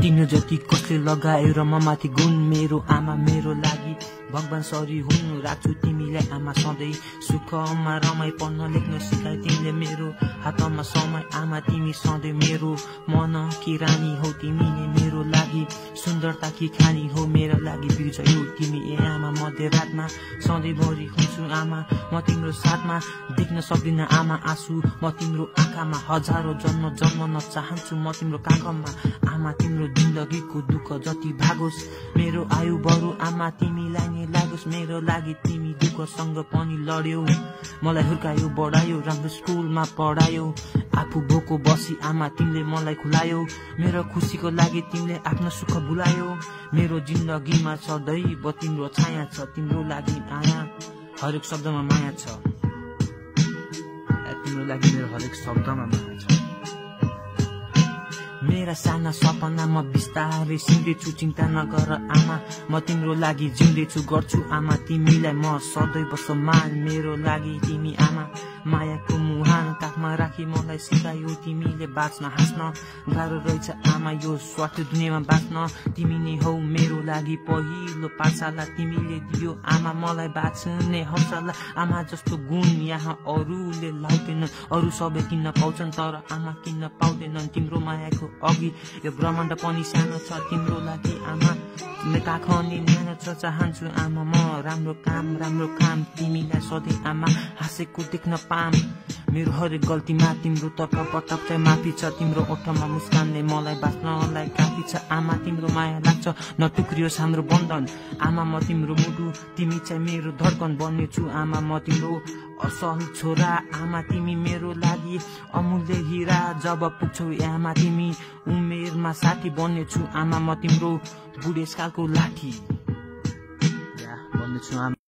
तिम्रो जति कसले लगायो र ममाथि गुण मेरो आमा मेरो लागि भगवान् सरी हुनु राख्छु तिमीलाई आमा सधैँ सुखमा रमाइ पढ्न लेख्न सिकाइ तिमीले मेरो हातमा समय आमा तिमी सधैँ मेरो मन कि रानी हो तिमी नै मेरो लागि सुन्दरता कि खानी हो मेरो लागि बिर्सयो तिमी ए आमा मध्यरातमा सधैँभरि हुन्छु आमा म तिम्रो साथमा देख्न सक्दिनँ आमा आँसु म तिम्रो आँखामा हजारौँ जन्म जन्मन चाहन्छु म तिम्रो काखमा आमा तिम्रो जिन्दगीको दुःख जति भागोस् मेरो आयु बरु आमा तिमीलाई नै लागोस् मेरो लागि तिमी दुःखसँग पनि लड्यौ। मलाई हुर्कायो बढायो राम्रो स्कुलमा पढायो। आफू भोको बसी आमा तिमीले मलाई खुलायो। मेरो खुसीको लागि तिमीले आफ्नो सुख भुलायो। मेरो जिन्दगीमा सधैँ तिम्रो छाया छ तिम्रो लागि आया। हरेक शब्दमा माया छ। तिम्रो लागि मेरो हरेक शब्दमा माया। छ मेरा साना सपना म बिस्तारै सिउँदैछु चिन्ता नगर आमा। म तिम्रो लागि जिउँदैछु गर्छु आमा। तिमीलाई म सधैँ सम्मान मेरो लागि तिमी आमा। मायाको मुहान काखमा राखी मलाई सिकायो तिमीले बाँच्न हाँस्न। गाह्रो रहेछ आमा यो स्वार्थ दुनियाँमा बाँच्न। तिमी नै हौ मेरो लागि पहिलो पाठशाला। तिमीले दियो आमा मलाई बाँच्ने हौसला। आमा जस्तो गुण यहाँ अरूले लाउँदैन अरू सबै किन्न पाउँछन् तर आमा किन्न पाउँदैनन्। तिम्रो मायाको अघि यो ब्रह्माण्ड पनि सानो छ तिम्रो लागि आमा। काख नि न्यानो छ चाहन्छु आमा म राम्रो काम राम्रो काम तिमीलाई सधैँ आमा। हाँसेको देख्न पाम। मेरो हरेक गल्तीमा तिम्रो तर्फबाट चाहिँ माफी छ तिम्रो ओठमा मुस्कानले मलाई बाँच्नलाई काफी छ। आमा तिम्रो माया लाग्छ नटुक्रियोस् हाम्रो बन्धन। आमा म तिम्रो मुटु तिमी चाहिँ मेरो धड्कन बन्नेछु। आमा म तिम्रो असल छोरा। आमा तिमी मेरो लागि अमूल्य हिरा। जब पुग्छौ आमा तिमी उमेरमा साथी बन्नेछु। आमा म तिम्रो बुढेसकालको लाठी। बन्नेछु आमा।